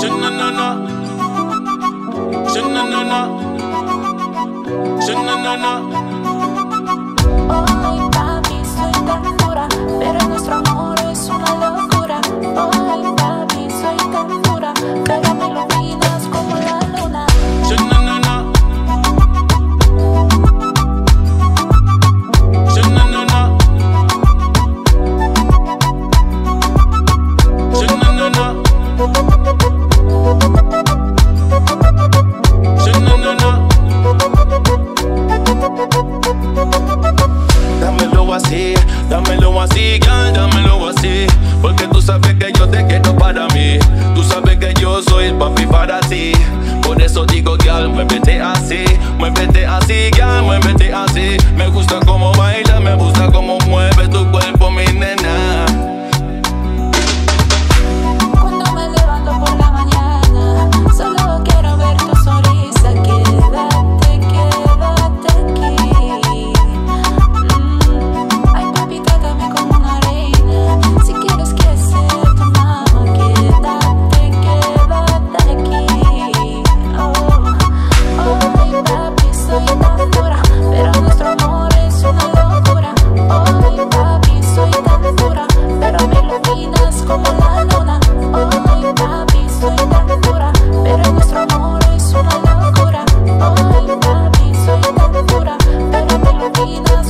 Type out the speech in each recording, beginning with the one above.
Shananana. Shananana. na. Dámelo así, dámelo así, girl, dámelo así. Porque tú sabes que yo te quiero para mí. Tú sabes que yo soy el papi para ti. Por eso digo, girl, muévete así, muévete así, girl, muévete así. Me gusta como baila, me gusta como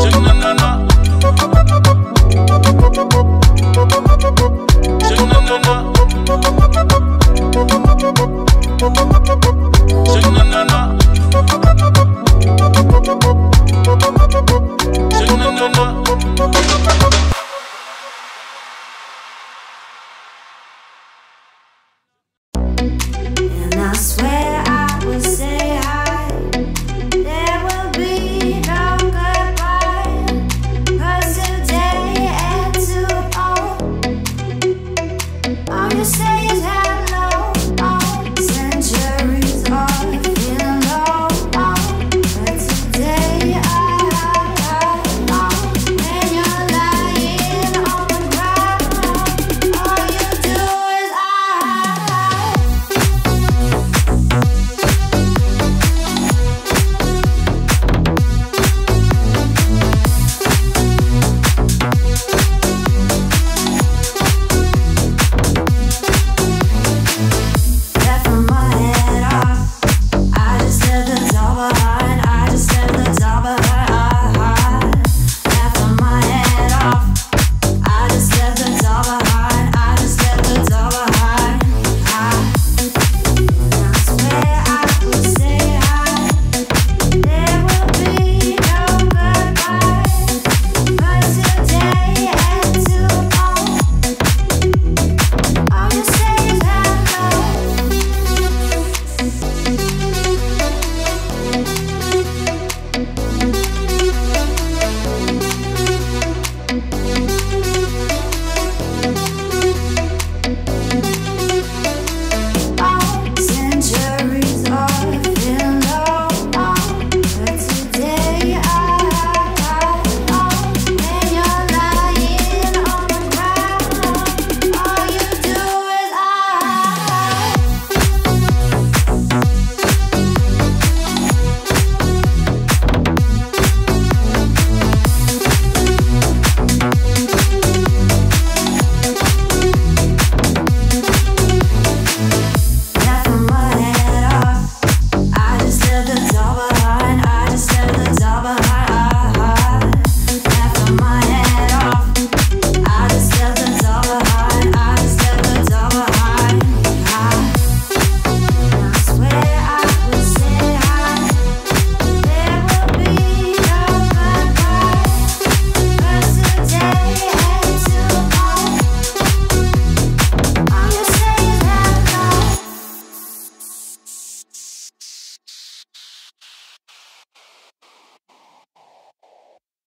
Ching, na, na, na.